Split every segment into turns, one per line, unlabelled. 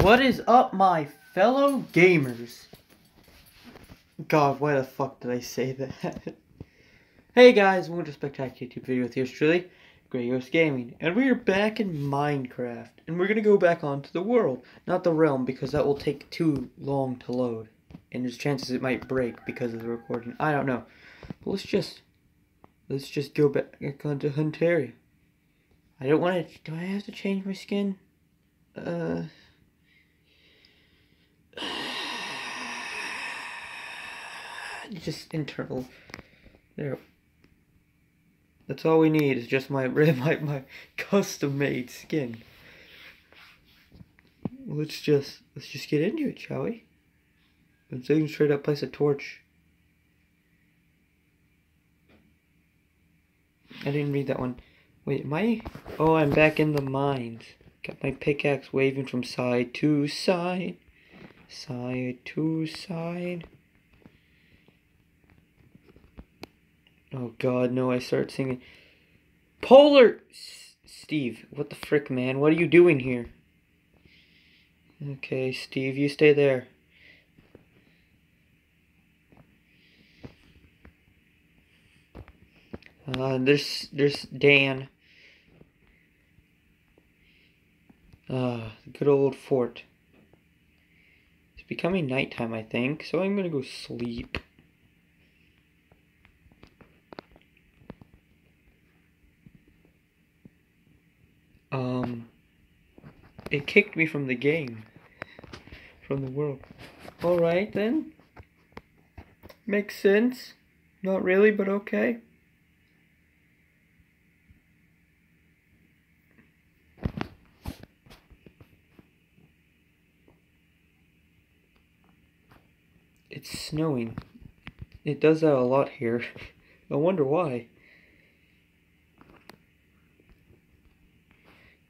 What is up, my fellow gamers? God, why the fuck did I say that? hey guys, welcome to spectacular YouTube video with yours truly, Greyos Gaming, and we are back in Minecraft, and we're gonna go back onto the world, not the realm, because that will take too long to load, and there's chances it might break because of the recording. I don't know, but let's just, let's just go back onto Huntaria. I don't want to. Do I have to change my skin? Uh. Just internal. There. That's all we need is just my my my custom made skin. Let's just let's just get into it, shall we? And so you can straight up place a torch. I didn't read that one. Wait, am I? Oh, I'm back in the mines. Got my pickaxe waving from side to side. Side to side. Oh god, no, I start singing. Polar! S Steve, what the frick, man? What are you doing here? Okay, Steve, you stay there. Uh, there's, there's Dan. Uh, good old fort. It's becoming nighttime, I think, so I'm gonna go sleep. Um, it kicked me from the game, from the world. Alright then. Makes sense. Not really, but okay. It's snowing. It does that a lot here. I wonder why.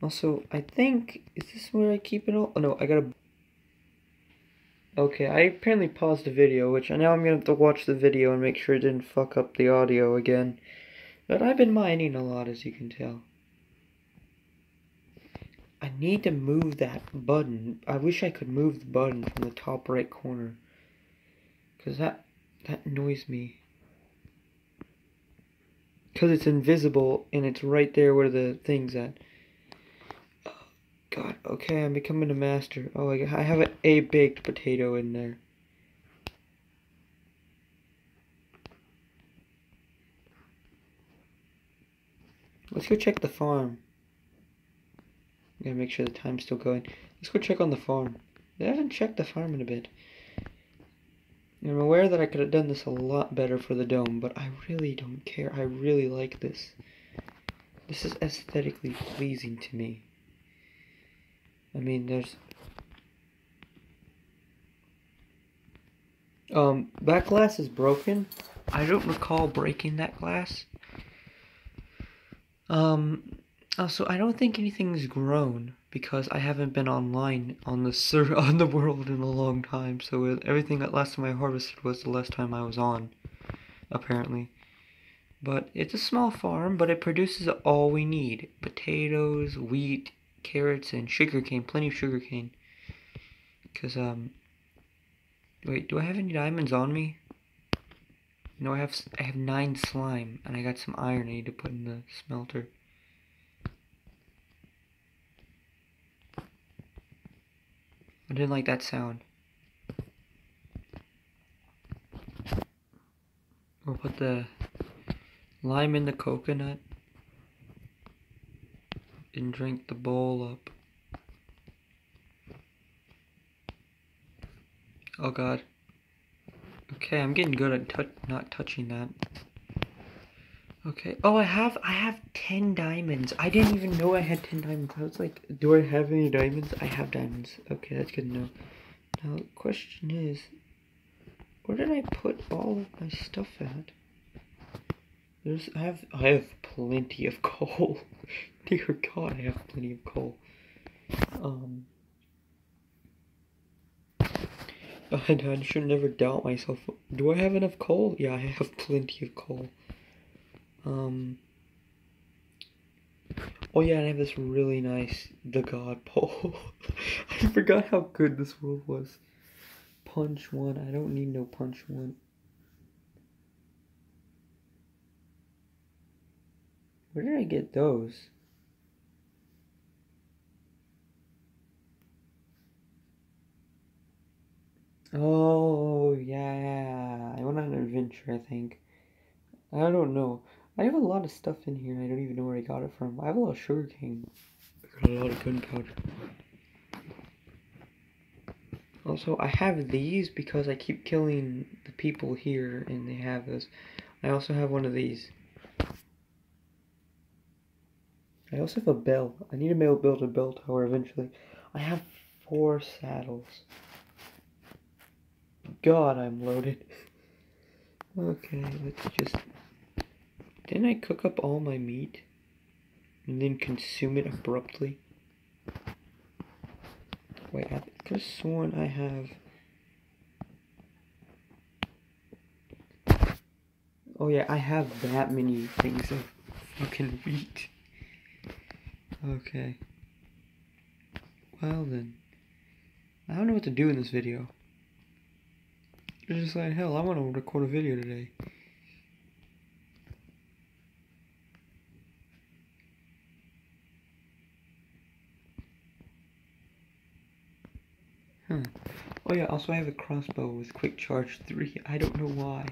Also, I think, is this where I keep it all? Oh no, I gotta... Okay, I apparently paused the video, which I now I'm gonna have to watch the video and make sure it didn't fuck up the audio again. But I've been mining a lot, as you can tell. I need to move that button. I wish I could move the button from the top right corner. Because that, that annoys me. Because it's invisible and it's right there where the thing's at. God, okay, I'm becoming a master. Oh, I have a, a baked potato in there. Let's go check the farm. Gotta make sure the time's still going. Let's go check on the farm. I haven't checked the farm in a bit. I'm aware that I could have done this a lot better for the dome, but I really don't care. I really like this. This is aesthetically pleasing to me. I mean, there's... Um, that glass is broken. I don't recall breaking that glass. Um, also, I don't think anything's grown because I haven't been online on the sur on the world in a long time. So everything that last time I harvested was the last time I was on, apparently. But it's a small farm, but it produces all we need: potatoes, wheat, carrots, and sugarcane. Plenty of sugarcane. Cause um, wait, do I have any diamonds on me? No, I have I have nine slime, and I got some iron I need to put in the smelter. I didn't like that sound. We'll put the lime in the coconut and drink the bowl up. Oh god. Okay, I'm getting good at not touching that. Okay. Oh, I have I have 10 diamonds. I didn't even know I had 10 diamonds. I was like, do I have any diamonds? I have diamonds. Okay, that's good to know. Now, the question is, where did I put all of my stuff at? There's I have I have plenty of coal. Dear God, I have plenty of coal. Um I I should never doubt myself. Do I have enough coal? Yeah, I have plenty of coal. Um. Oh yeah, I have this really nice the God pole. I forgot how good this world was. Punch one. I don't need no punch one. Where did I get those? Oh, yeah. I went on an adventure, I think. I don't know. I have a lot of stuff in here. I don't even know where I got it from. I have a lot of sugar cane. I got a lot of gunpowder. Also, I have these because I keep killing the people here and they have this. I also have one of these. I also have a bell. I need to build a bell tower eventually. I have four saddles. God, I'm loaded. okay, let's just... Didn't I cook up all my meat? And then consume it abruptly? Wait, I could have sworn I have... Oh yeah, I have that many things of fucking wheat. Okay. Well then. I don't know what to do in this video. I just like, hell, I want to record a video today. Huh. Oh yeah, also I have a crossbow with quick charge 3. I don't know why.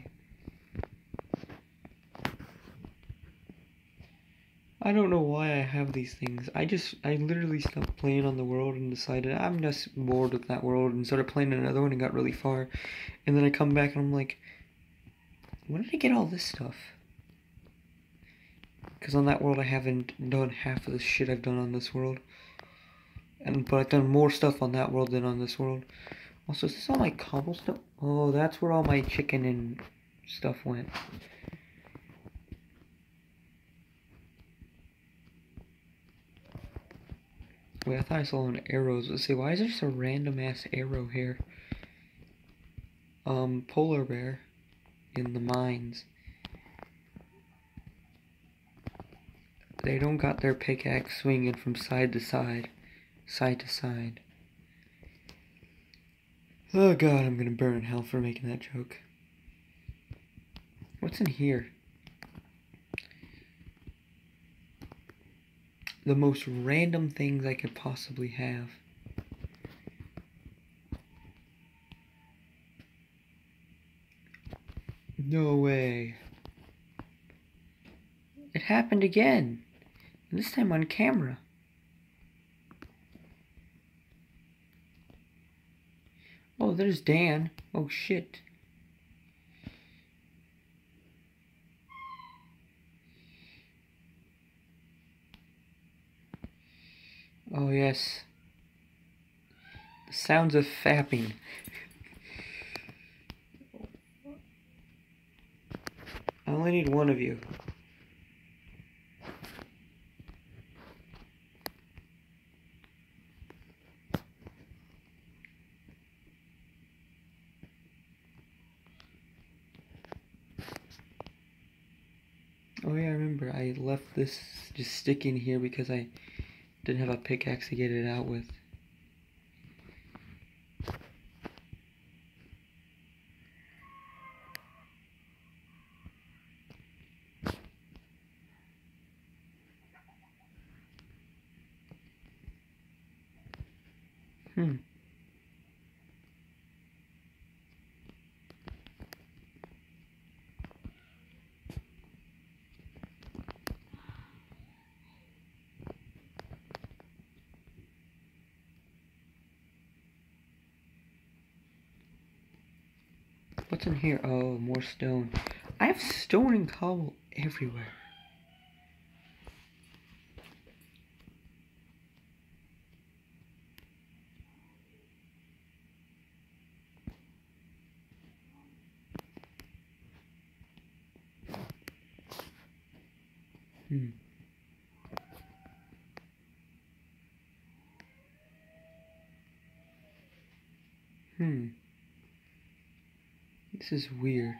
I don't know why I have these things. I just, I literally stopped playing on the world and decided I'm just bored with that world and started playing another one and got really far. And then I come back and I'm like, when did I get all this stuff? Because on that world I haven't done half of the shit I've done on this world. And But I've done more stuff on that world than on this world. Also, is this all my cobblestone? Oh, that's where all my chicken and stuff went. Wait, I thought I saw an arrows. Let's see, why is there just a random ass arrow here? Um, polar bear in the mines. They don't got their pickaxe swinging from side to side, side to side. Oh god, I'm gonna burn in hell for making that joke. What's in here? The most random things I could possibly have. No way. It happened again. And This time on camera. Oh, there's Dan. Oh, shit. Oh, yes. The sounds of fapping. I only need one of you. Oh yeah, I remember I left this just sticking here because I didn't have a pickaxe to get it out with. Hmm. What's in here? Oh, more stone. I have stone and cobble everywhere. Hmm. Hmm. This is weird.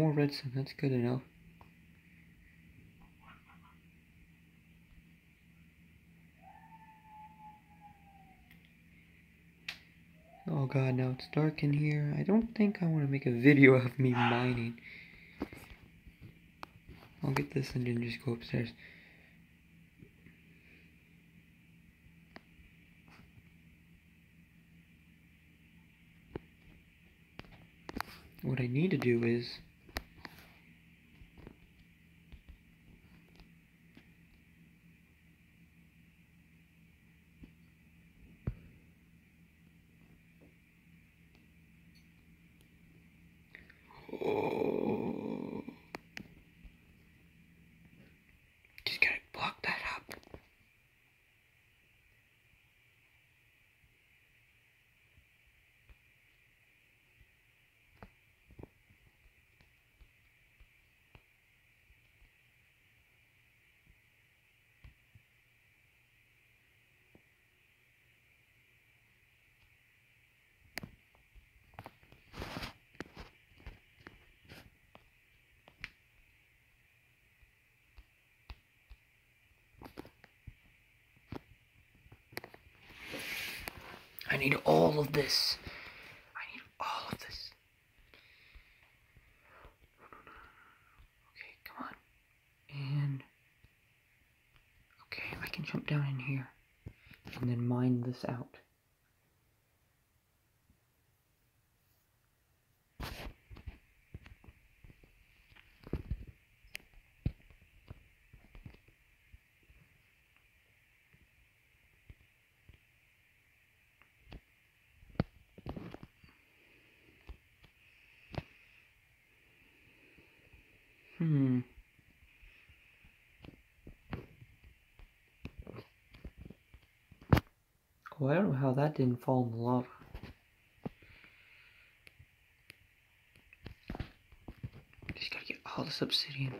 More redstone. That's good enough. Oh god, now it's dark in here. I don't think I want to make a video of me mining. I'll get this and then just go upstairs. What I need to do is Oh. I need all of this. I need all of this. Okay, come on. And okay, I can jump down in here and then mine this out. Hmm. Well, I know how that didn't fall in the lava. Just gotta get all this obsidian.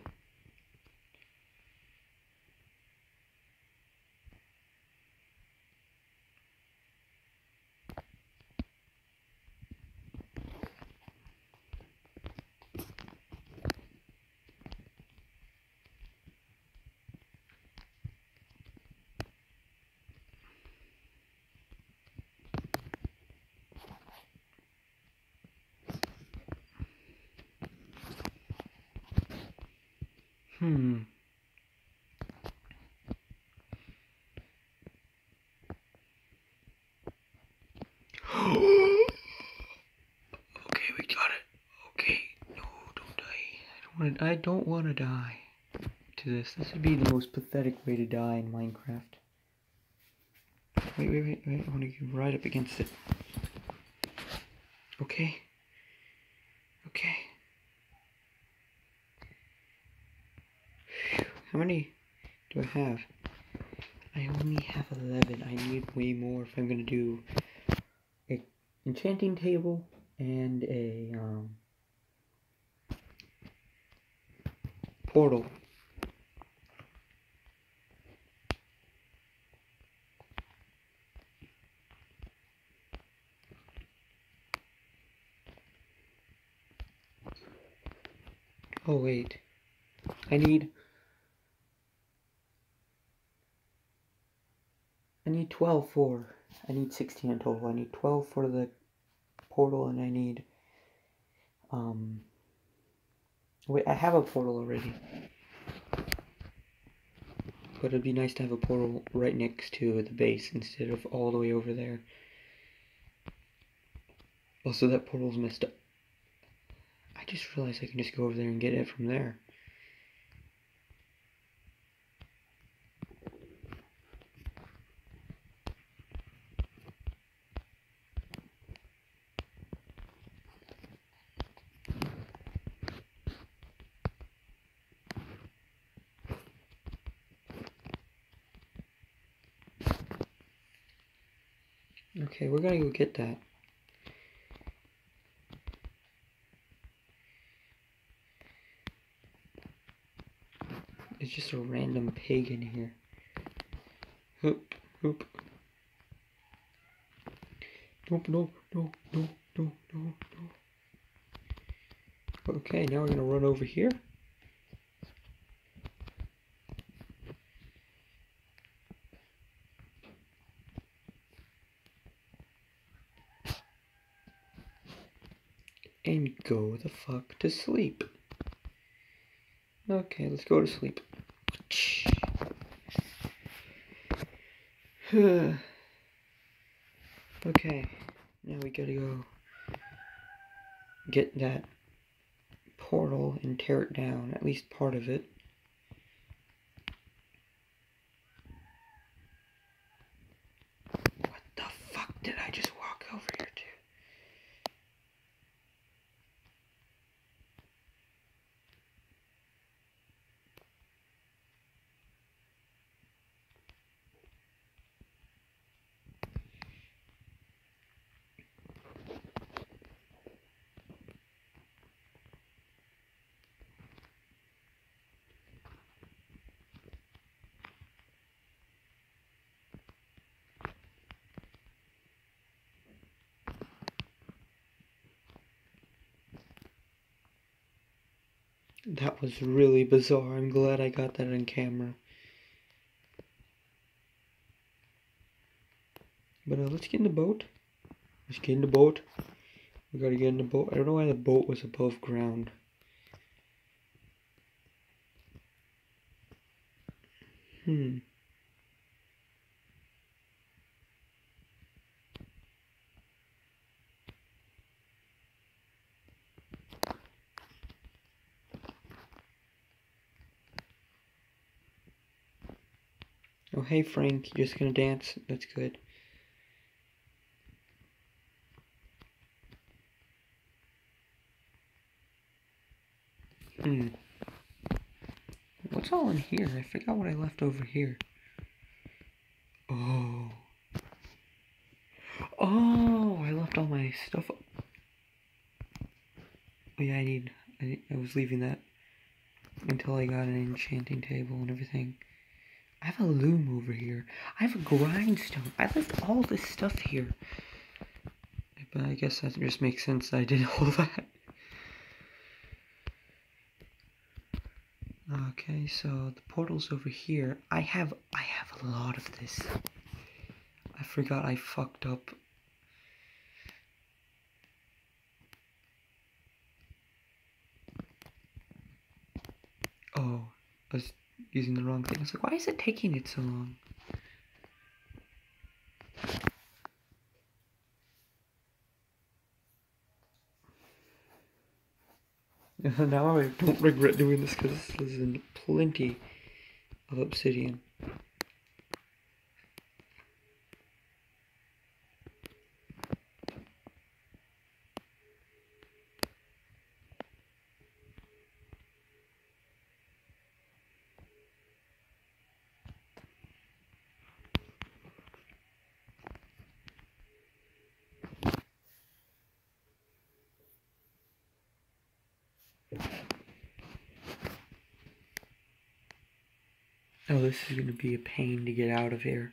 Hmm. okay, we got it. Okay, no, don't die. I don't want to. I don't want to die to this. This would be the most pathetic way to die in Minecraft. Wait, wait, wait, wait. I want to get right up against it. Okay. Okay. How many do I have? I only have 11. I need way more if I'm going to do a enchanting table and a um, portal. Oh wait, I need I need 12 for, I need 16 in total. I need 12 for the portal and I need, um, wait, I have a portal already. But it'd be nice to have a portal right next to the base instead of all the way over there. Also, that portal's messed up. I just realized I can just go over there and get it from there. Go get that. it's just a random pig in here. Hoop, hoop. Nope, no, no, no, no, no, no. Okay, now we're gonna run over here. And go the fuck to sleep. Okay, let's go to sleep. okay, now we gotta go get that portal and tear it down, at least part of it. What the fuck did I just walk over here to? That was really bizarre. I'm glad I got that on camera. But uh, let's get in the boat. Let's get in the boat. We gotta get in the boat. I don't know why the boat was above ground. Hmm. Oh, hey Frank, you just gonna dance? That's good. Hmm. What's all in here? I forgot what I left over here. Oh. Oh, I left all my stuff. Oh yeah, I need. I, I was leaving that until I got an enchanting table and everything. I have a loom over here. I have a grindstone. I left all this stuff here. But I guess that just makes sense I did all that. Okay, so the portal's over here. I have I have a lot of this. I forgot I fucked up. Oh, was using the wrong thing. I was like, why is it taking it so long? now I don't regret doing this because in plenty of obsidian. Oh, this is going to be a pain to get out of here.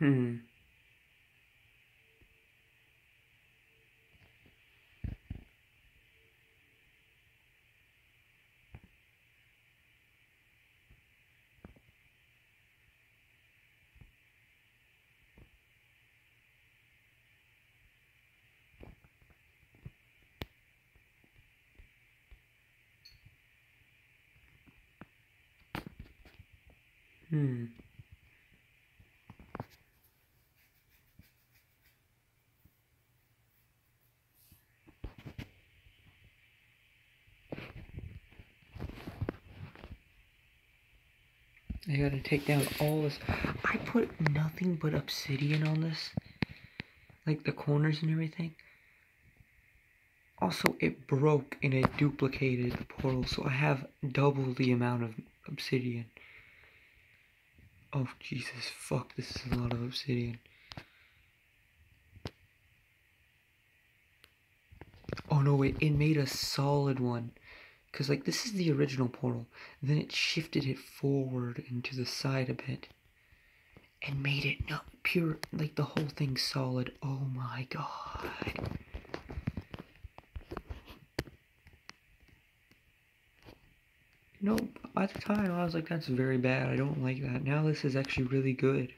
Hmm. I gotta take down all this. I put nothing but obsidian on this. Like the corners and everything. Also, it broke and it duplicated the portal, so I have double the amount of obsidian. Oh, Jesus, fuck, this is a lot of obsidian. Oh, Oh no, wait, it made a solid one. Because, like, this is the original portal. Then it shifted it forward and to the side a bit. And made it, no, pure, like, the whole thing solid. Oh my god. No, at the time I was like, that's very bad. I don't like that. Now this is actually really good.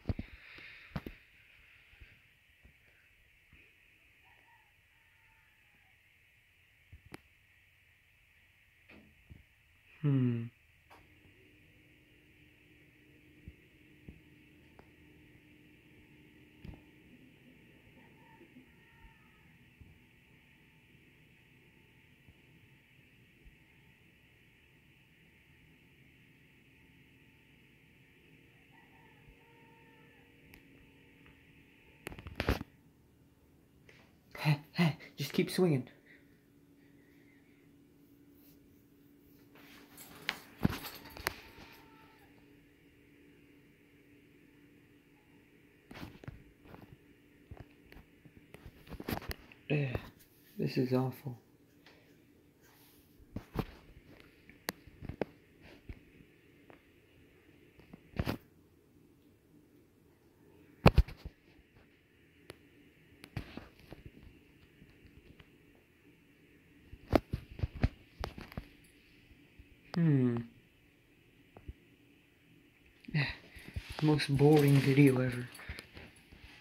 Swinging. Ugh, this is awful. Most boring video ever.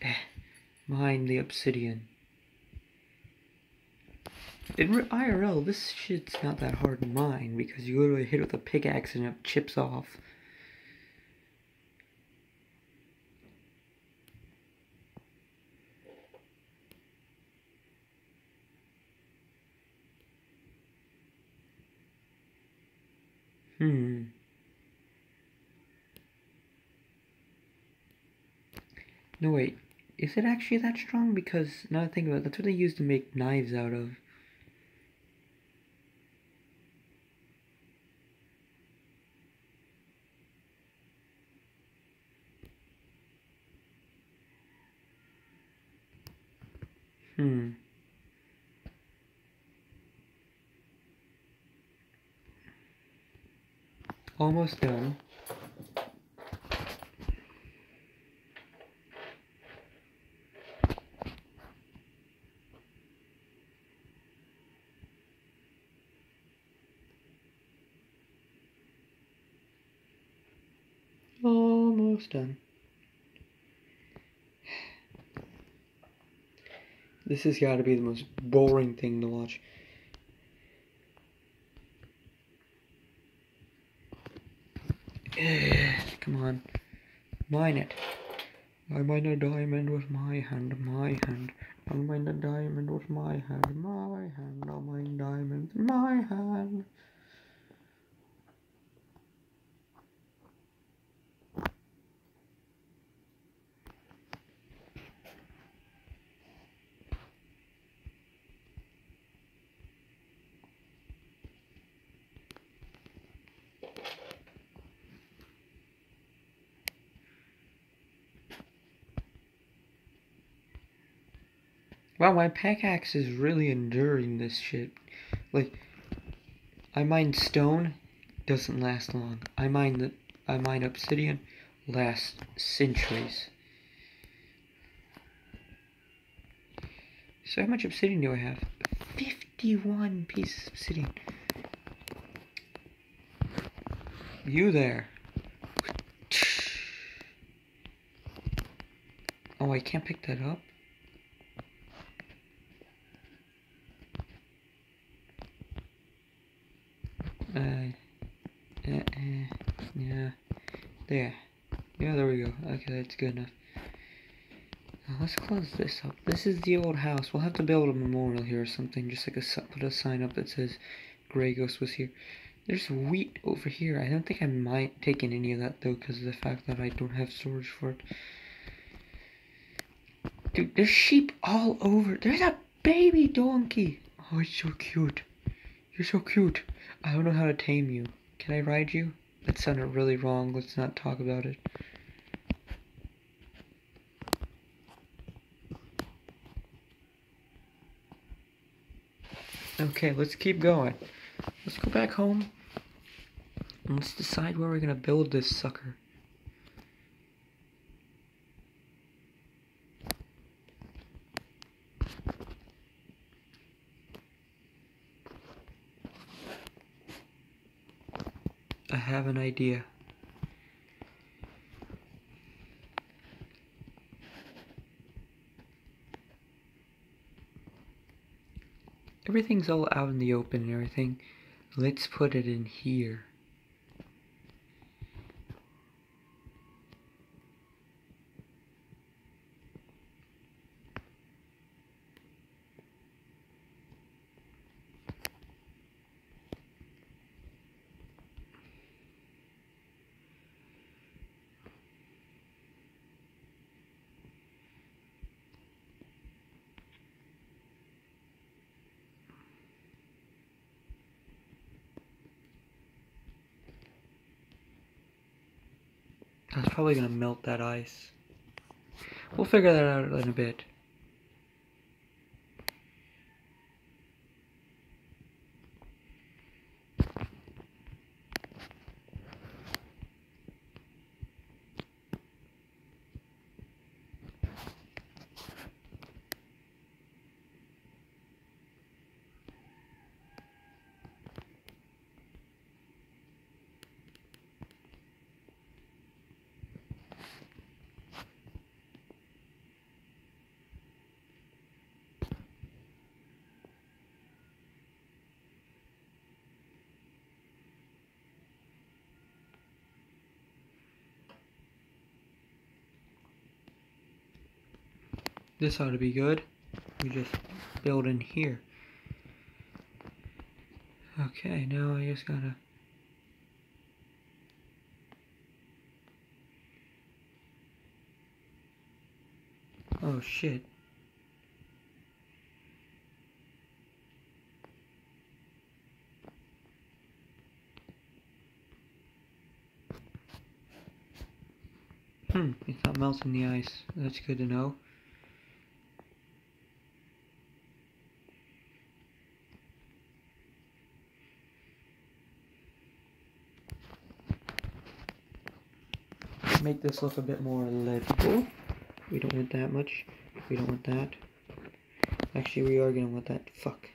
Eh, Mine the obsidian. In IRL, this shit's not that hard to mine because you literally hit it with a pickaxe and it chips off. No, wait. Is it actually that strong? Because now I think about it, that's what they use to make knives out of. Hmm. Almost done. Done. This has got to be the most boring thing to watch. Come on. Mine it. I mine a diamond with my hand, my hand. I mine a diamond with my hand, my hand. I mine diamonds, my hand. Wow, my pickaxe is really enduring this shit. Like, I mine stone, doesn't last long. I mine the, I mine obsidian, lasts centuries. So how much obsidian do I have? 51 pieces of obsidian. You there. Oh, I can't pick that up? Uh, uh, uh, yeah, there. Yeah, there we go. Okay, that's good enough. Now let's close this up. This is the old house. We'll have to build a memorial here or something, just like a put a sign up that says Grey Ghost was here. There's wheat over here. I don't think I might taking any of that though, because of the fact that I don't have storage for it. Dude, there's sheep all over. There's a baby donkey. Oh, it's so cute. You're so cute. I don't know how to tame you. Can I ride you? That sounded really wrong. Let's not talk about it. Okay, let's keep going. Let's go back home. And let's decide where we're gonna build this sucker. I have an idea. Everything's all out in the open and everything. Let's put it in here. That's probably gonna melt that ice. We'll figure that out in a bit. This ought to be good. We just build in here. Okay, now I just gotta... Oh shit. Hmm, it's not melting the ice. That's good to know. Make this look a bit more legible. We don't want that much. We don't want that. Actually, we are gonna want that. Fuck.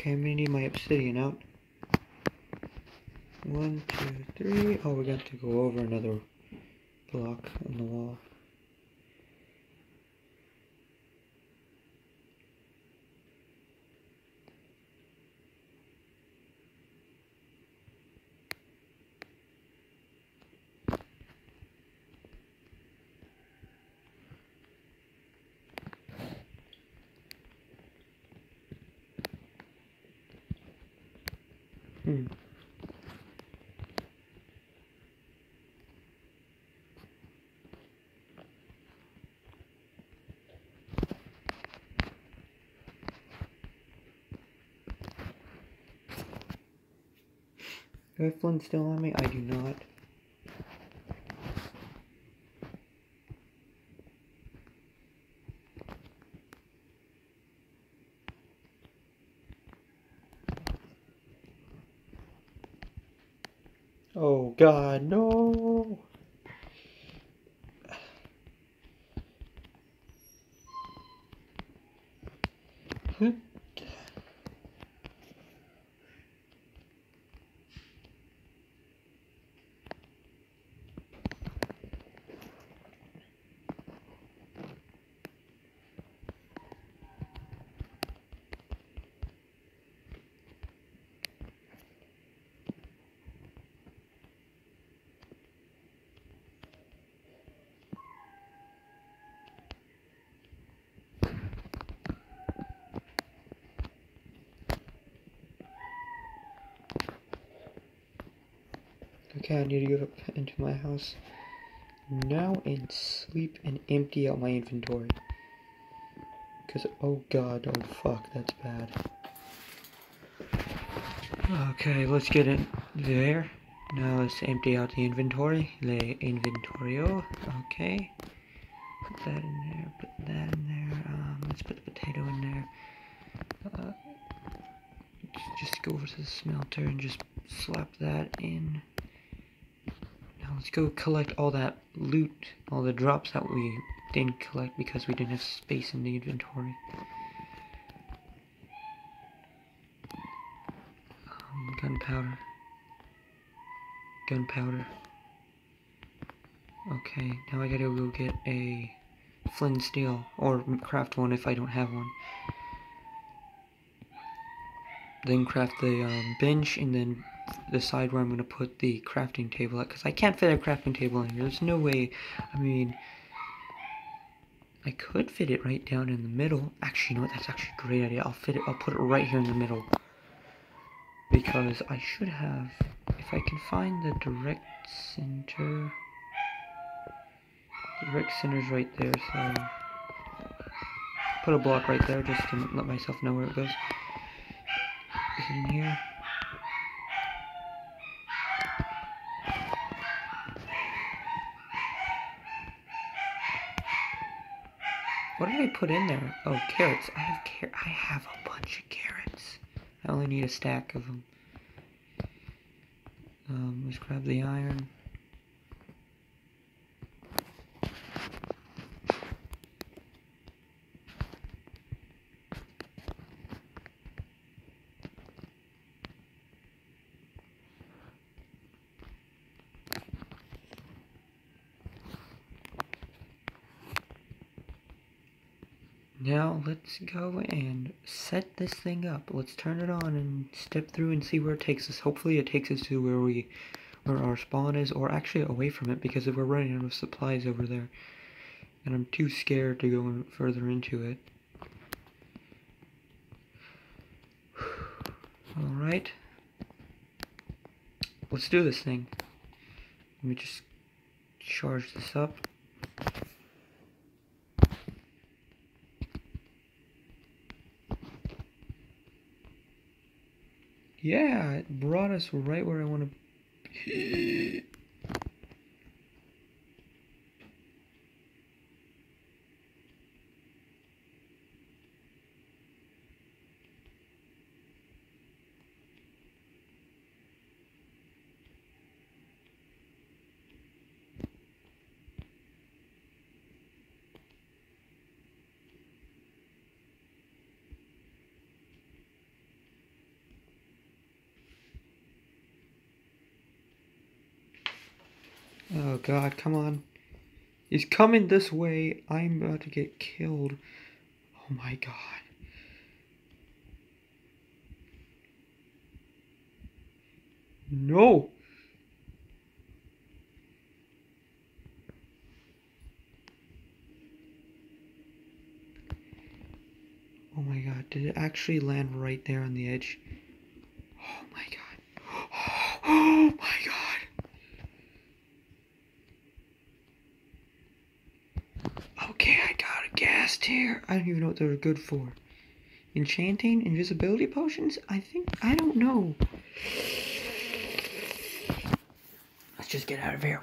Okay, I'm gonna need my obsidian out. One, two, three. Oh, we got to go over another block on the wall. Hmm. Do I have flint still on me? I do not. Oh god, no! Okay, I need to get up into my house now and sleep and empty out my inventory. Because, oh god, oh fuck, that's bad. Okay, let's get it there. Now let's empty out the inventory. The inventorio. Okay. Put that in there, put that in there. Um, let's put the potato in there. Uh, just go over to the smelter and just slap that in. Let's go collect all that loot, all the drops that we didn't collect because we didn't have space in the inventory. Um, gunpowder. Gunpowder. Okay, now I gotta go get a flint steel, or craft one if I don't have one. Then craft the um, bench, and then decide where I'm gonna put the crafting table at, because I can't fit a crafting table in here. There's no way, I mean, I could fit it right down in the middle. Actually, you know what, that's actually a great idea. I'll fit it, I'll put it right here in the middle. Because I should have, if I can find the direct center, the direct center's right there, so put a block right there just to let myself know where it goes. Is it in here? What did I put in there? Oh, carrots. I have car I have a bunch of carrots. I only need a stack of them. Um, let's grab the iron. Let's go and set this thing up. Let's turn it on and step through and see where it takes us. Hopefully it takes us to where we where our spawn is or actually away from it because if we're running out of supplies over there and I'm too scared to go further into it. Alright. Let's do this thing. Let me just charge this up. Yeah, it brought us right where I want to be. Oh god, come on. He's coming this way. I'm about to get killed. Oh my god. No! Oh my god, did it actually land right there on the edge? Oh my god. Oh my god. Okay, I got I don't even know what they're good for. Enchanting? Invisibility potions? I think, I don't know. Let's just get out of here.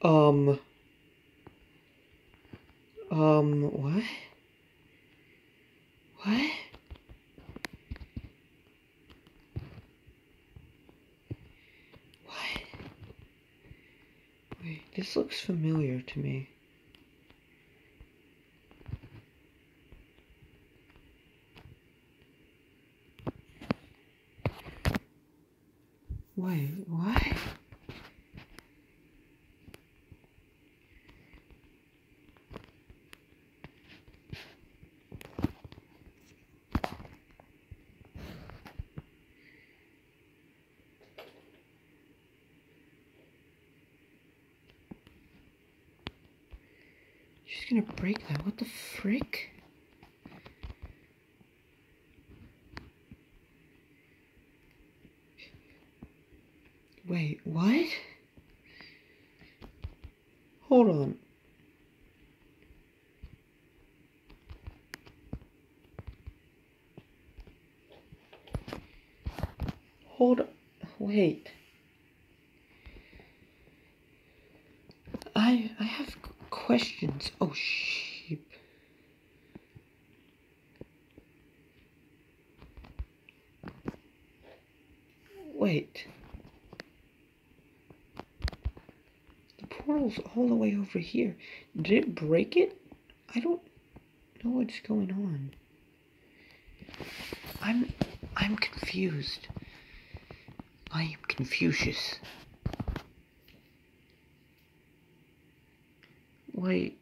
Um. Um, what? What? Wait, this looks familiar to me. Wait, what? She's gonna break that. What the frick? Wait, what? Hold on. Hold on. Wait. I I have questions. Oh, sheep. Wait. The portal's all the way over here. Did it break it? I don't know what's going on. I'm I'm confused. I am Confucius. Wait.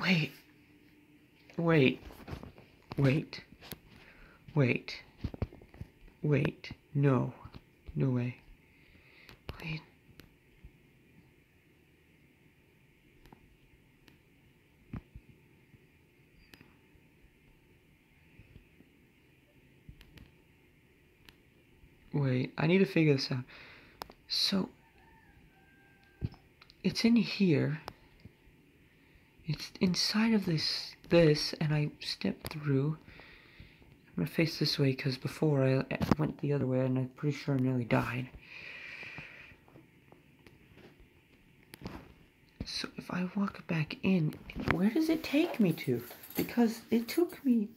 Wait. Wait. Wait. Wait. Wait. No. No way. Wait. Wait, I need to figure this out. So, it's in here. It's inside of this, this, and I stepped through. I'm gonna face this way because before I went the other way and I'm pretty sure I nearly died. So if I walk back in, where does it take me to? Because it took me